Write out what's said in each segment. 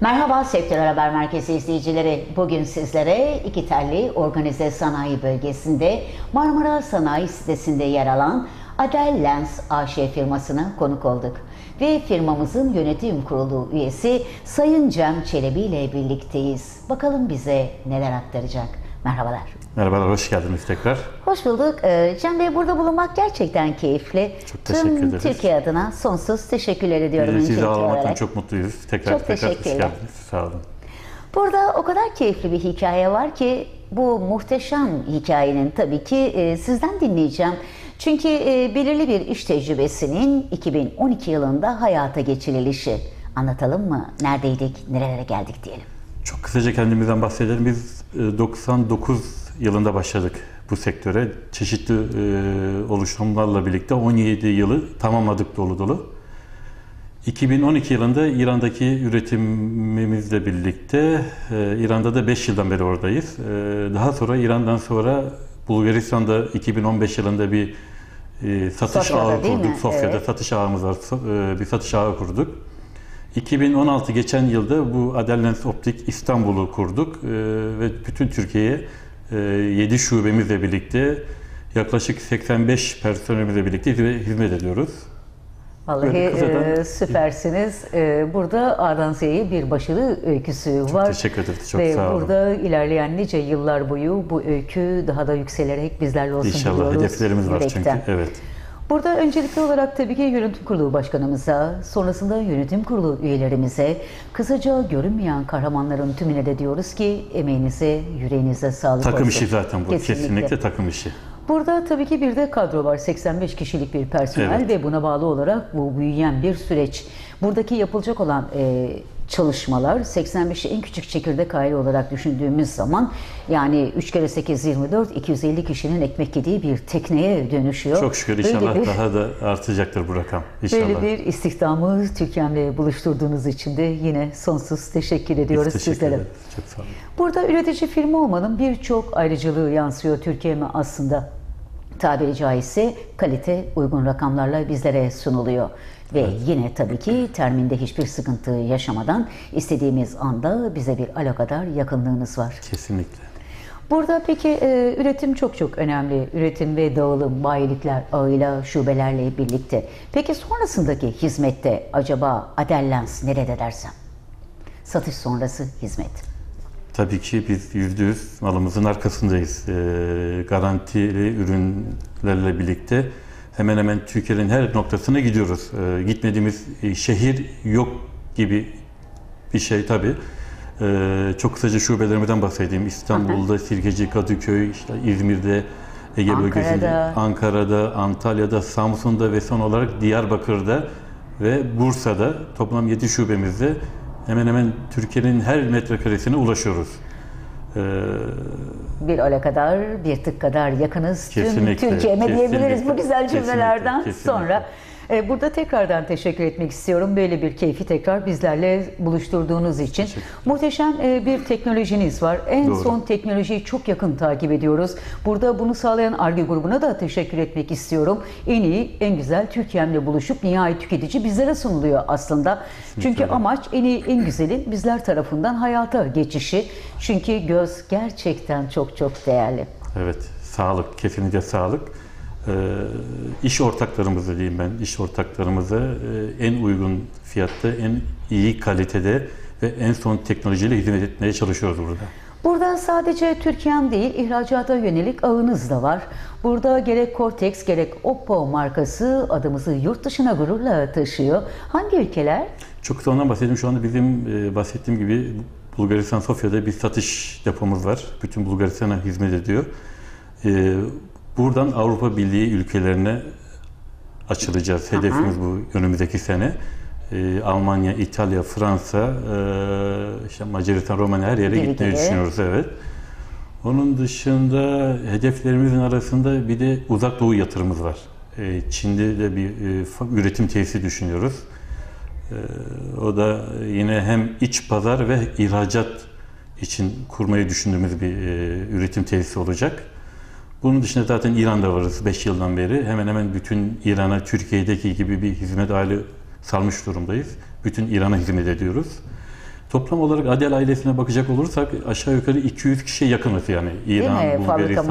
Merhaba Sektör Haber Merkezi izleyicileri. Bugün sizlere iki telli organize sanayi bölgesinde Marmara Sanayi sitesinde yer alan Adel Lens AŞ firmasına konuk olduk. Ve firmamızın yönetim kurulu üyesi Sayın Cem Çelebi ile birlikteyiz. Bakalım bize neler aktaracak. Merhabalar. Merhabalar, hoş geldiniz tekrar. Hoş bulduk. Ee, Cem Bey burada bulunmak gerçekten keyifli. Çok teşekkür Tüm ederiz. Türkiye adına sonsuz teşekkürler ediyorum. Bizi sizi ağırlamaktan çok mutluyuz. Tekrar Çok tekrar hoş geldiniz. Sağ olun. Burada o kadar keyifli bir hikaye var ki bu muhteşem hikayenin tabii ki e, sizden dinleyeceğim. Çünkü e, belirli bir iş tecrübesinin 2012 yılında hayata geçirilişi. Anlatalım mı? Neredeydik, nerelere geldik diyelim. Çok kısaca kendimizden bahsedelim. Biz e, 99 yılında başladık bu sektöre. Çeşitli e, oluşumlarla birlikte 17 yılı tamamladık dolu dolu. 2012 yılında İran'daki üretimimizle birlikte, e, İran'da da 5 yıldan beri oradayız. E, daha sonra İran'dan sonra Bulgaristan'da 2015 yılında bir e, satış Sofya'da ağı kurduk. Sofya'da Evet. satış ağımız var. E, bir satış ağı kurduk. 2016 geçen yılda bu Adellens Optik İstanbul'u kurduk e, ve bütün Türkiye'ye e, 7 şubemizle birlikte yaklaşık 85 personelimizle birlikte hizmet- ediyoruz. Vallahi e, süpersiniz. E, burada A'dan Z'ye bir başarı öyküsü var. teşekkür ederiz, çok Ve sağ olun. burada ilerleyen nice yıllar boyu bu öykü daha da yükselerek bizlerle olsun İnşallah diliyoruz. hedeflerimiz var yürekten. çünkü. Evet. Burada öncelikli olarak tabii ki yönetim kurulu başkanımıza, sonrasında yönetim kurulu üyelerimize, kısaca görünmeyen kahramanların tümüne de diyoruz ki emeğinize, yüreğinize sağlık Takım olsun. işi zaten bu. Kesinlikle, takım işi. Burada tabii ki bir de kadro var. 85 kişilik bir personel Evet. ve buna bağlı olarak bu büyüyen bir süreç. Buradaki yapılacak olan e, çalışmalar 85'i en küçük çekirdek aile olarak düşündüğümüz zaman yani 3 kere 8 24 250 kişinin ekmek yediği bir tekneye dönüşüyor. Çok şükür inşallah bir- daha da artacaktır bu rakam. İnşallah. Böyle bir istihdamı Türkiye'mle buluşturduğunuz için de yine sonsuz teşekkür Biz ediyoruz teşekkür sizlere. ederiz. Çok sağ olun. Burada üretici firma olmanın birçok ayrıcalığı yansıyor Türkiye'me aslında. Tabiri caizse kalite uygun rakamlarla bizlere sunuluyor. Ve yine tabii ki terminde hiçbir sıkıntı yaşamadan istediğimiz anda bize bir alakadar yakınlığınız var. Kesinlikle. Burada peki e, üretim çok çok önemli. Üretim ve dağılım, bayilikler ağıyla, şubelerle birlikte. Peki sonrasındaki hizmette acaba Adellens nerede dersem? Satış sonrası hizmet. Tabii ki biz yüzde yüz malımızın arkasındayız. Ee, garantili ürünlerle birlikte hemen hemen Türkiye'nin her noktasına gidiyoruz. Ee, gitmediğimiz e, şehir yok gibi bir şey tabii. Ee, çok kısaca şubelerimizden bahsedeyim. İstanbul'da, Sirkeci, Kadıköy, işte İzmir'de, Ege Ankara'da. bölgesinde, Ankara'da, Antalya'da, Samsun'da ve son olarak Diyarbakır'da ve Bursa'da toplam 7 şubemizde hemen hemen Türkiye'nin her metrekaresine ulaşıyoruz. Ee, bir ala kadar, bir tık kadar yakınız. Kesinlikle, Tüm Türkiye'me diyebiliriz bu güzel cümlelerden kesinlikle, kesinlikle. sonra. E, Burada tekrardan teşekkür etmek istiyorum. Böyle bir keyfi tekrar bizlerle buluşturduğunuz için. Muhteşem e, bir teknolojiniz var. En Doğru. son teknolojiyi çok yakın takip ediyoruz. Burada bunu sağlayan ARGE grubuna da teşekkür etmek istiyorum. En iyi, en güzel Türkiye'mle buluşup nihai tüketici bizlere sunuluyor aslında. Çünkü amaç en iyi, en güzelin bizler tarafından hayata geçişi. Çünkü göz gerçekten çok çok değerli. evet, sağlık, kesinlikle sağlık. Ee, iş ortaklarımızı diyeyim ben, iş ortaklarımıza e, en uygun fiyatta, en iyi kalitede ve en son teknolojiyle hizmet etmeye çalışıyoruz burada. Burada sadece Türkiye'm değil, ihracata yönelik ağınız da var. Burada gerek Cortex gerek Oppo markası adımızı yurt dışına gururla taşıyor. Hangi ülkeler? Çok kısa ondan bahsedeyim. Şu anda bizim e, bahsettiğim gibi Bulgaristan Sofya'da bir satış depomuz var. Bütün Bulgaristan'a hizmet ediyor. Buradan Avrupa Birliği ülkelerine açılacağız. Hedefimiz bu önümüzdeki sene. E, Almanya, İtalya, Fransa, e, işte Macaristan, Romanya her yere Gibi gitmeyi gibi. düşünüyoruz. Evet. Onun dışında hedeflerimizin arasında bir de uzak doğu yatırımımız var. E, Çin'de de bir e, üretim tesisi düşünüyoruz. E, O da yine hem iç pazar ve ihracat için kurmayı düşündüğümüz bir e, üretim tesisi olacak. Bunun dışında zaten İran'da varız 5 yıldan beri. Hemen hemen bütün İran'a Türkiye'deki gibi bir hizmet aile salmış durumdayız. Bütün İran'a hizmet ediyoruz. Toplam olarak Adel ailesine bakacak olursak aşağı yukarı 200 kişiye yakınız yani. İran? Bulgaristan.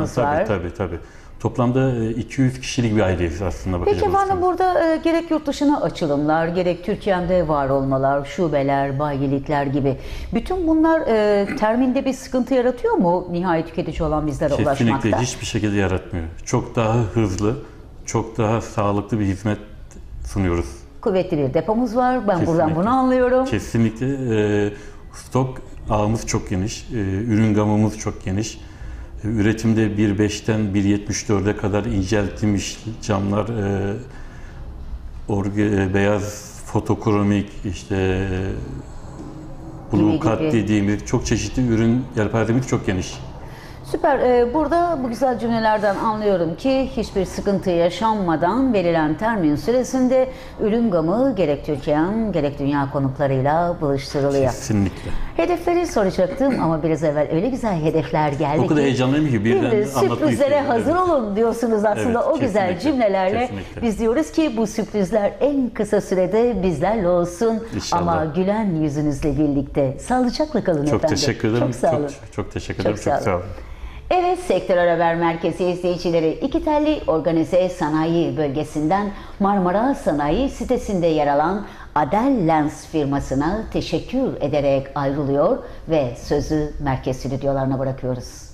Tabii. Tabii tabii. Toplamda e, 200 kişilik bir aileyiz aslında bakacak Peki efendim burada e, gerek yurt dışına açılımlar, gerek Türkiye'de var olmalar, şubeler, bayilikler gibi. Bütün bunlar e, terminde bir sıkıntı yaratıyor mu nihai tüketici olan bizlere Kesinlikle ulaşmakta? hiçbir şekilde yaratmıyor. Çok daha hızlı, çok daha sağlıklı bir hizmet sunuyoruz. Kuvvetli bir depomuz var. Ben buradan Kesinlikle. bunu anlıyorum. Kesinlikle e, stok ağımız çok geniş, e, ürün gamımız çok geniş. Üretimde 1.5'ten 1.74'e kadar inceltilmiş camlar, e, orge, e, beyaz fotokromik, işte e, blue cut dediğimiz çok çeşitli ürün yelpazemiz çok geniş. Süper. Ee, Burada bu güzel cümlelerden anlıyorum ki hiçbir sıkıntı yaşanmadan verilen termin süresinde ürün gamı gerek Türkiye'm gerek dünya konuklarıyla buluşturuluyor. Kesinlikle. Hedefleri soracaktım ama biraz evvel öyle güzel hedefler geldi O kadar heyecanlıyım ki birden anlatmayı Sürprizlere hazır Evet. olun diyorsunuz aslında Evet, o güzel cümlelerle. kesinlikle. Biz diyoruz ki bu sürprizler en kısa sürede bizlerle olsun. İnşallah. Ama gülen yüzünüzle birlikte. Sağlıcakla kalın Çok efendim. teşekkür ederim. Çok sağ olun. Çok, çok teşekkür Çok ederim. sağ Çok sağ olun. olun. Evet Sektör Haber Merkezi izleyicileri iki telli organize sanayi bölgesinden Marmara Sanayi sitesinde yer alan Adel Lens firmasına teşekkür ederek ayrılıyor ve sözü merkez stüdyolarına bırakıyoruz.